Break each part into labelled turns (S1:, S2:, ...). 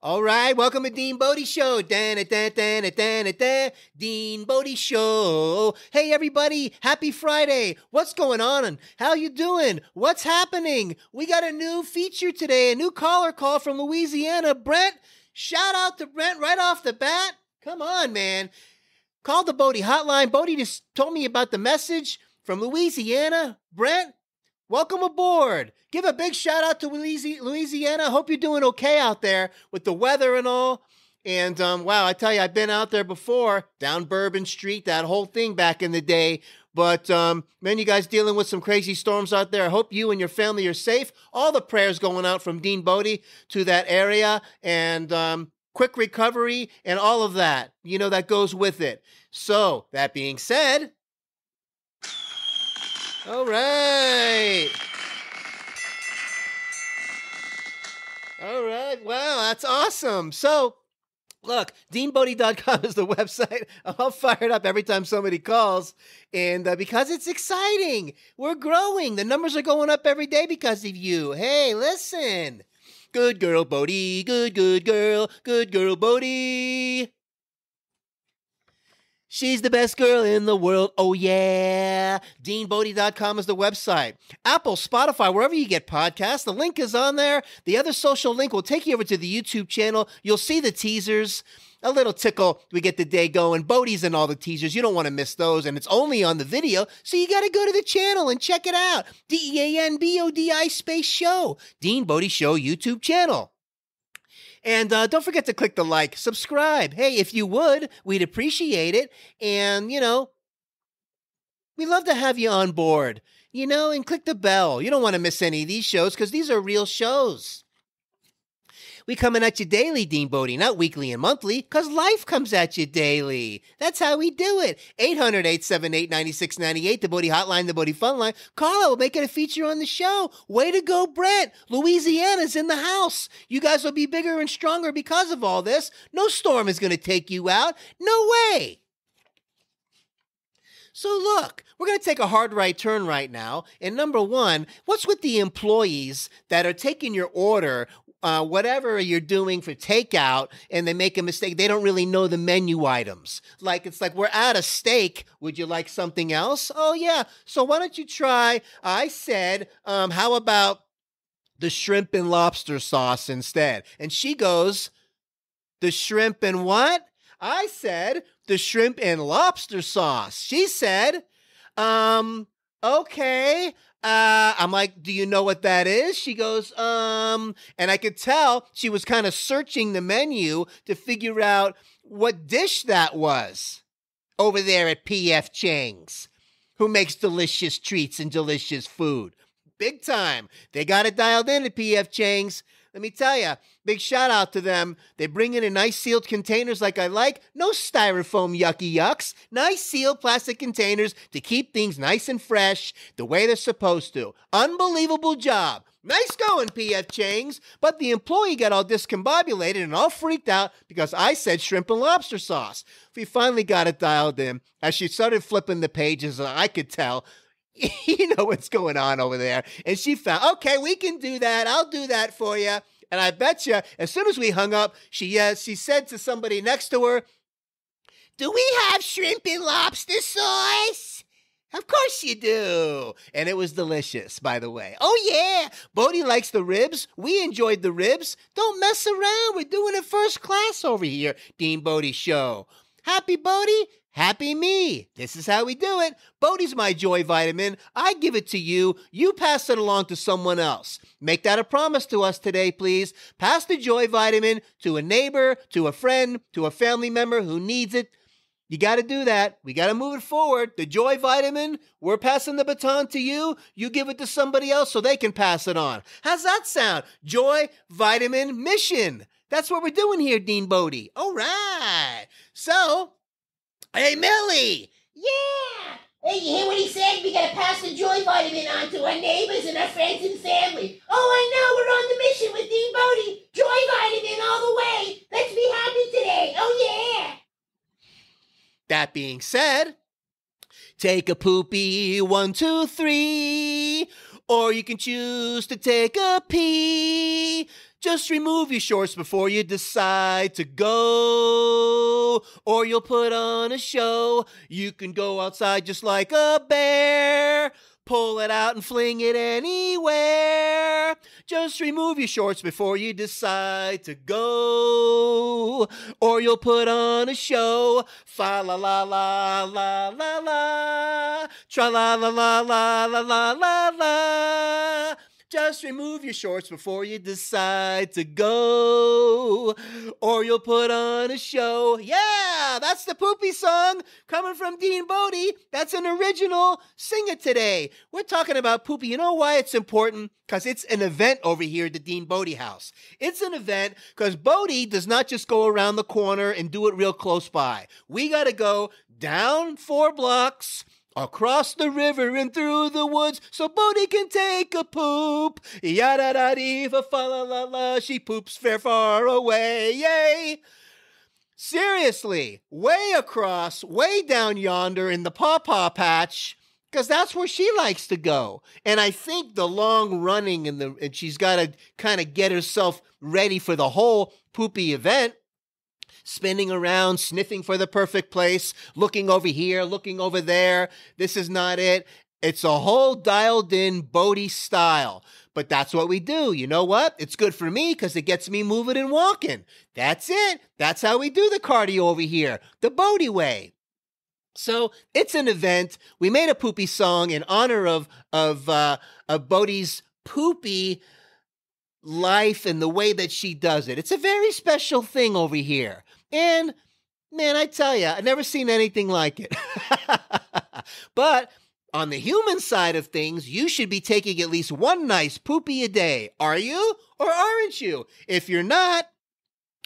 S1: All right, welcome to Dean Bodi Show. Dan, dan, dan, dan, dan, Dean Bodi Show. Hey, everybody, happy Friday. What's going on? How you doing? What's happening? We got a new feature today, a new caller call from Louisiana. Brent, shout out to Brent right off the bat. Come on, man. Call the Bodi hotline. Bodi just told me about the message from Louisiana. Brent, welcome aboard. Give a big shout out to Louisiana. Hope you're doing okay out there with the weather and all. And um, wow, I tell you, I've been out there before, down Bourbon Street, that whole thing back in the day. But um, man, you guys dealing with some crazy storms out there. I hope you and your family are safe. All the prayers going out from Dean Bodi to that area, and um, quick recovery, and all of that. You know that goes with it. So that being said, all right. All right. Wow, that's awesome. So, look, deanbodi.com is the website. I'm all fired up every time somebody calls. And uh, because it's exciting, we're growing. The numbers are going up every day because of you. Hey, listen. Good girl, Bodi. Good, good girl. Good girl, Bodi. She's the best girl in the world. Oh, yeah. DeanBodi.com is the website. Apple, Spotify, wherever you get podcasts, the link is on there. The other social link will take you over to the YouTube channel. You'll see the teasers. A little tickle, we get the day going. Bodi's and all the teasers. You don't want to miss those. And it's only on the video. So you got to go to the channel and check it out. D E A N B O D I space show. Dean Bodi Show YouTube channel. And uh, don't forget to click the like, subscribe. Hey, if you would, we'd appreciate it. And, you know, we love to have you on board, you know, and click the bell. You don't want to miss any of these shows because these are real shows. We coming at you daily, Dean Bodi, not weekly and monthly, because life comes at you daily. That's how we do it. 800 878 9698, the Bodi Hotline, the Bodi Fun Line. Call it, we'll make it a feature on the show. Way to go, Brent. Louisiana's in the house. You guys will be bigger and stronger because of all this. No storm is going to take you out. No way. So, look, we're going to take a hard right turn right now. And number one, what's with the employees that are taking your order uh, whatever you're doing for takeout and they make a mistake, they don't really know the menu items. Like, it's like, we're out of steak. Would you like something else? Oh, yeah. So why don't you try? I said, um, how about the shrimp and lobster sauce instead? And she goes, the shrimp and what? I said, the shrimp and lobster sauce. She said, um, okay. Uh, I'm like, do you know what that is? She goes, um, and I could tell she was kind of searching the menu to figure out what dish that was over there at PF Chang's, who makes delicious treats and delicious food. Big time. They got it dialed in at PF Chang's. Let me tell you, big shout out to them. They bring it in nice sealed containers like I like. No styrofoam yucky yucks. Nice sealed plastic containers to keep things nice and fresh the way they're supposed to. Unbelievable job. Nice going, PF Chang's. But the employee got all discombobulated and all freaked out because I said shrimp and lobster sauce. We finally got it dialed in. As she started flipping the pages, I could tell you know what's going on over there. And she found, okay, we can do that. I'll do that for you. And I bet you, as soon as we hung up, she uh, she said to somebody next to her, "Do we have shrimp and lobster sauce?" Of course you do. And it was delicious, by the way. Oh, yeah. Bodi likes the ribs. We enjoyed the ribs. Don't mess around. We're doing it first class over here, Dean Bodi Show. Happy Bodi? Happy me. This is how we do it. Bodi's my joy vitamin. I give it to you. You pass it along to someone else. Make that a promise to us today, please. Pass the joy vitamin to a neighbor, to a friend, to a family member who needs it. You got to do that. We got to move it forward. The joy vitamin, we're passing the baton to you. You give it to somebody else so they can pass it on. How's that sound? Joy vitamin mission. That's what we're doing here, Dean Bodi. All right. So, Hey, Millie!
S2: Yeah! Hey, you hear what he said? We gotta pass the joy vitamin on to our neighbors and our friends and family. Oh, I know, we're on the mission with Dean Bodi. Joy vitamin all the way. Let's be happy today. Oh, yeah!
S1: That being said, take a poopy, one, two, three. Or you can choose to take a pee. Just remove your shorts before you decide to go, or you'll put on a show. You can go outside just like a bear. Pull it out and fling it anywhere. Just remove your shorts before you decide to go, or you'll put on a show. Fa la la la la la la. Tra la la la la la la la la. Just remove your shorts before you decide to go, or you'll put on a show. Yeah, that's the poopy song coming from Dean Bodi. That's an original. Sing it today. We're talking about poopy. You know why it's important? Because it's an event over here at the Dean Bodi house. It's an event because Bodi does not just go around the corner and do it real close by. We got to go down four blocks across the river and through the woods so Bodi can take a poop. Yada da fa fa la la la. She poops fair far away. Yay! Seriously, way across, way down yonder in the pawpaw patch. Because that's where she likes to go. And I think the long running and the and she's got to kind of get herself ready for the whole poopy event spinning around, sniffing for the perfect place, looking over here, looking over there. This is not it. It's a whole dialed in Bodi style. But that's what we do. You know what? It's good for me because it gets me moving and walking. That's it. That's how we do the cardio over here, the Bodi way. So it's an event. We made a poopy song in honor of of uh, of Bodi's poopy life and the way that she does it. It's a very special thing over here. And man, I tell you, I've never seen anything like it. but on the human side of things, you should be taking at least one nice poopy a day. Are you or aren't you? If you're not,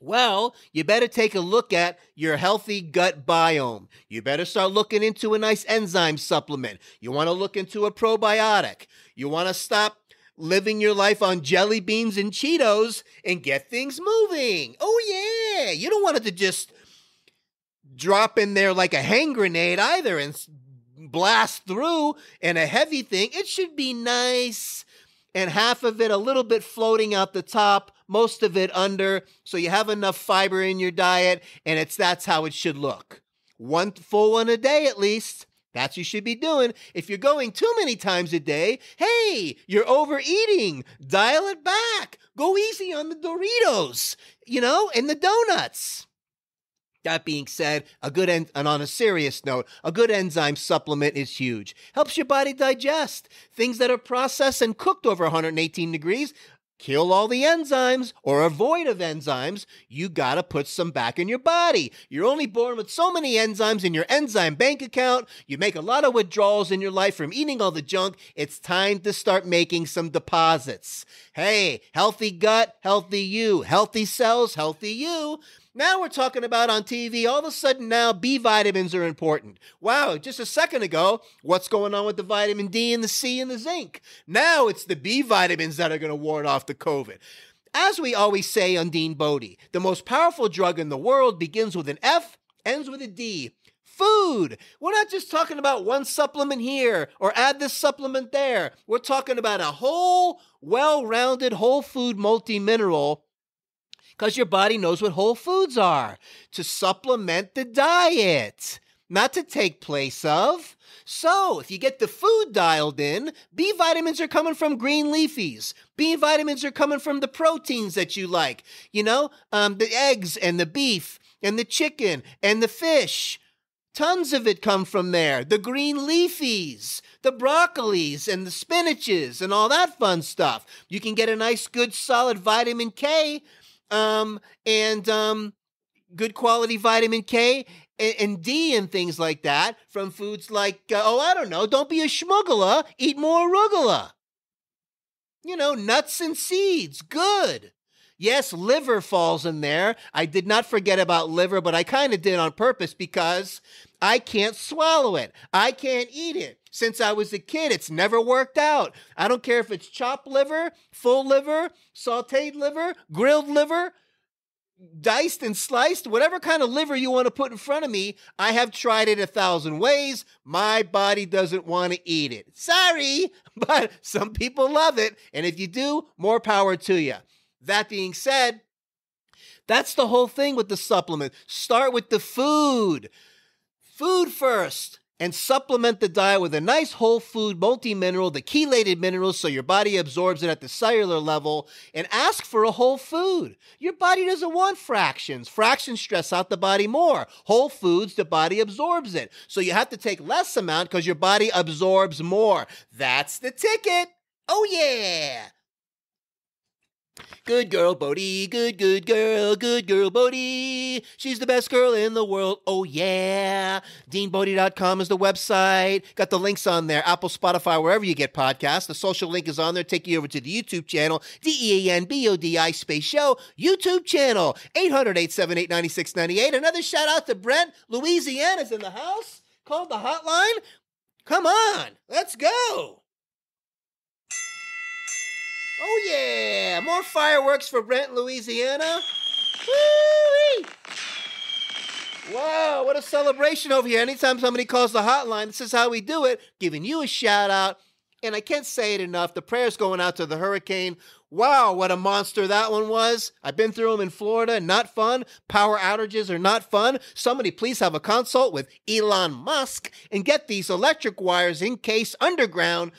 S1: well, you better take a look at your healthy gut biome. You better start looking into a nice enzyme supplement. You want to look into a probiotic. You want to stop living your life on jelly beans and Cheetos and get things moving. Oh, yeah. You don't want it to just drop in there like a hand grenade either and blast through and a heavy thing. It should be nice and half of it a little bit floating out the top, most of it under, so you have enough fiber in your diet, and it's that's how it should look. One full one a day at least. That's what you should be doing. If you're going too many times a day, hey, you're overeating. Dial it back. Go easy on the Doritos, you know, and the donuts. That being said, a good en- and on a serious note, a good enzyme supplement is huge. Helps your body digest things that are processed and cooked over 118 degrees kill all the enzymes or avoid of enzymes, you got to put some back in your body. You're only born with so many enzymes in your enzyme bank account. You make a lot of withdrawals in your life from eating all the junk. It's time to start making some deposits. Hey, healthy gut, healthy you. Healthy cells, healthy you. Now we're talking about on TV, all of a sudden now B vitamins are important. Wow, just a second ago, what's going on with the vitamin D and the C and the zinc? Now it's the B vitamins that are going to ward off the COVID. As we always say on Dean Bodi, the most powerful drug in the world begins with an F, ends with a D. Food. We're not just talking about one supplement here or add this supplement there. We're talking about a whole, well rounded whole food multi mineral because your body knows what whole foods are to supplement the diet, not to take place of. So, if you get the food dialed in, B vitamins are coming from green leafies. B vitamins are coming from the proteins that you like. You know, um, the eggs and the beef and the chicken and the fish. Tons of it come from there. The green leafies, the broccolis and the spinaches and all that fun stuff. You can get a nice, good, solid vitamin K um, and um, good quality vitamin K and, and, D and things like that from foods like, uh, oh, I don't know, don't be a schmuggler, eat more arugula. You know, nuts and seeds, good. Yes, liver falls in there. I did not forget about liver, but I kind of did on purpose because I can't swallow it. I can't eat it. Since I was a kid, it's never worked out. I don't care if it's chopped liver, full liver, sauteed liver, grilled liver, diced and sliced, whatever kind of liver you want to put in front of me, I have tried it a thousand ways. My body doesn't want to eat it. Sorry, but some people love it. And if you do, more power to you. That being said, that's the whole thing with the supplement. Start with the food. Food first and supplement the diet with a nice whole food multi-mineral, the chelated minerals so your body absorbs it at the cellular level and ask for a whole food. Your body doesn't want fractions. Fractions stress out the body more. Whole foods, the body absorbs it. So you have to take less amount because your body absorbs more. That's the ticket. Oh yeah. Good girl, Bodi. Good, good girl. Good girl, Bodi. She's the best girl in the world. Oh, yeah. DeanBodi.com is the website. Got the links on there. Apple, Spotify, wherever you get podcasts. The social link is on there. Take you over to the YouTube channel. D E A N B O D I Space Show. YouTube channel. 800 878 9698. Another shout out to Brent. Louisiana's in the house. Called the hotline. Come on. Let's go. Oh yeah, more fireworks for Brent, Louisiana. Woo-wee. Wow, what a celebration over here. Anytime somebody calls the hotline, this is how we do it. Giving you a shout out. And I can't say it enough. The prayers going out to the hurricane. Wow, what a monster that one was. I've been through them in Florida. Not fun. Power outages are not fun. Somebody please have a consult with Elon Musk and get these electric wires encased underground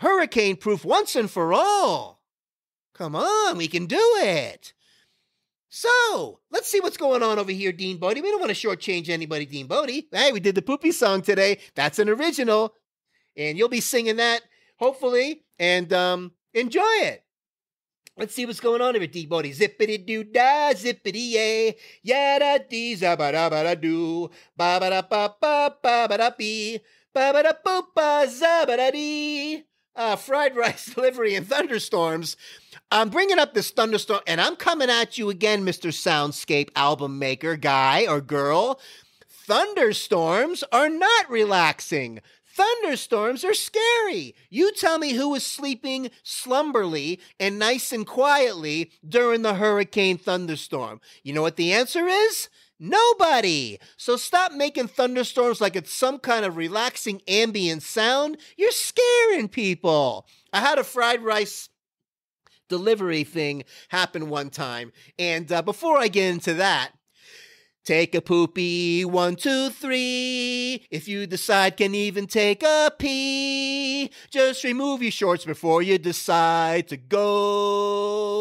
S1: hurricane proof once and for all. Come on, we can do it. So, let's see what's going on over here, Dean Bodi. We don't want to shortchange anybody, Dean Bodi. Hey, we did the poopy song today. That's an original. And you'll be singing that, hopefully, and um, enjoy it. Let's see what's going on here, Dean Bodi. Zippity doo da, zippity yay, yada dee, zabada bada doo, ba ba da ba ba ba ba da bee, ba ba da boop ba zabada dee uh, fried rice delivery and thunderstorms. I'm bringing up this thunderstorm, and I'm coming at you again, Mr. Soundscape album maker, guy or girl. Thunderstorms are not relaxing. Thunderstorms are scary. You tell me who was sleeping slumberly and nice and quietly during the hurricane thunderstorm. You know what the answer is? Nobody. So stop making thunderstorms like it's some kind of relaxing ambient sound. You're scaring people. I had a fried rice delivery thing happen one time. And uh, before I get into that, Take a poopy, one, two, three. If you decide can even take a pee, just remove your shorts before you decide to go.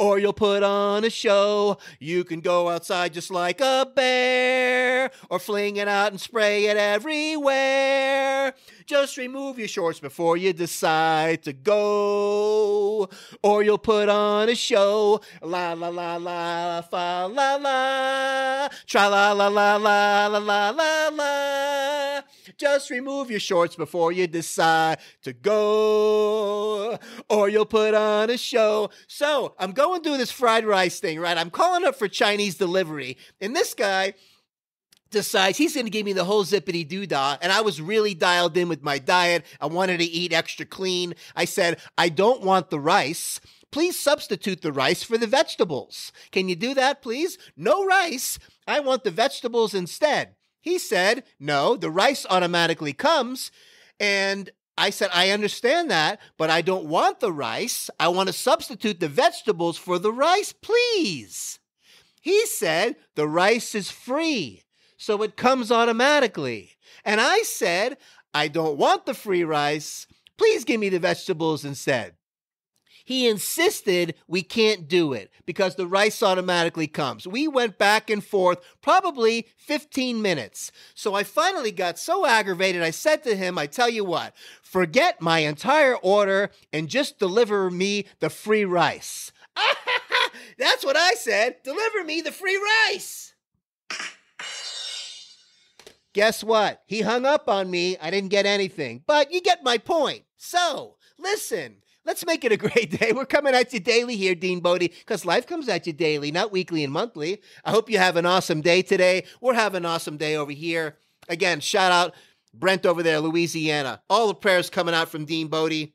S1: Or you'll put on a show. You can go outside just like a bear, or fling it out and spray it everywhere. Just remove your shorts before you decide to go. Or you'll put on a show. La la la la, fa la la. Tra la la la la la la la la. Just remove your shorts before you decide to go, or you'll put on a show. So I'm going through this fried rice thing, right? I'm calling up for Chinese delivery, and this guy decides he's going to give me the whole zippity doo dah. And I was really dialed in with my diet. I wanted to eat extra clean. I said, I don't want the rice. Please substitute the rice for the vegetables. Can you do that, please? No rice. I want the vegetables instead. He said, No, the rice automatically comes. And I said, I understand that, but I don't want the rice. I want to substitute the vegetables for the rice, please. He said, The rice is free so it comes automatically. And I said, I don't want the free rice. Please give me the vegetables instead. He insisted we can't do it because the rice automatically comes. We went back and forth probably 15 minutes. So I finally got so aggravated, I said to him, I tell you what, forget my entire order and just deliver me the free rice. That's what I said. Deliver me the free rice. Guess what? He hung up on me. I didn't get anything. But you get my point. So, listen. Let's make it a great day. We're coming at you daily here, Dean Bodi, because life comes at you daily, not weekly and monthly. I hope you have an awesome day today. We're having an awesome day over here. Again, shout out Brent over there, Louisiana. All the prayers coming out from Dean Bodi.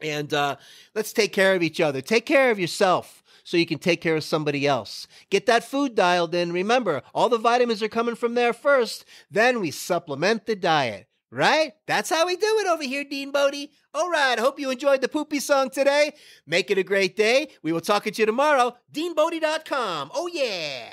S1: And uh, let's take care of each other. Take care of yourself so you can take care of somebody else. Get that food dialed in. Remember, all the vitamins are coming from there first. Then we supplement the diet. Right? That's how we do it over here, Dean Bodi. All right. I hope you enjoyed the poopy song today. Make it a great day. We will talk at you tomorrow. DeanBodi.com. Oh, yeah.